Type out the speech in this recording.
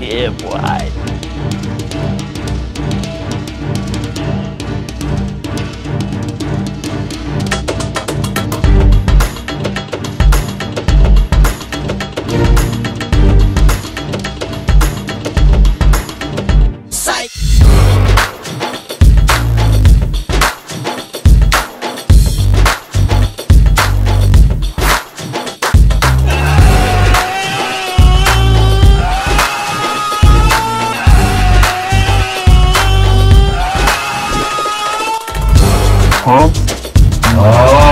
Yeah, boy. Oh.